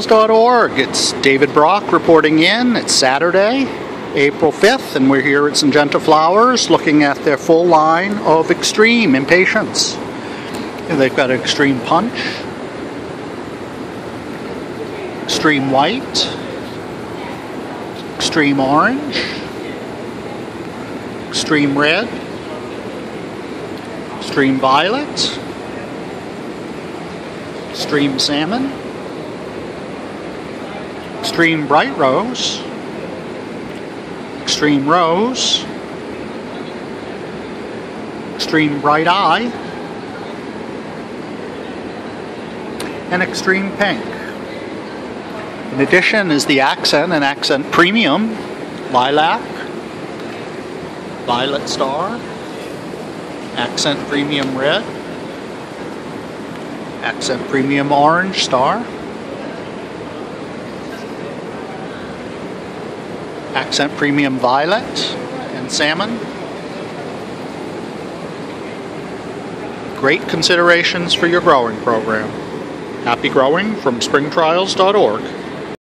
springtrials.org. It's David Brock reporting in. It's Saturday, April 5th, and we're here at Syngenta Flowers looking at their full line of Extreme Impatiens. They've got Extreme Punch, Extreme White, Extreme Orange, Extreme Red, Extreme Violet, Extreme Salmon, Extreme Bright Rose, Extreme Rose, Extreme Bright Eye, and Extreme Pink. In addition is the Accent and Accent Premium, Lilac, Violet Star, Accent Premium Red, Accent Premium Orange Star, Accent Premium Violet and Salmon. Great considerations for your growing program. Happy growing from springtrials.org.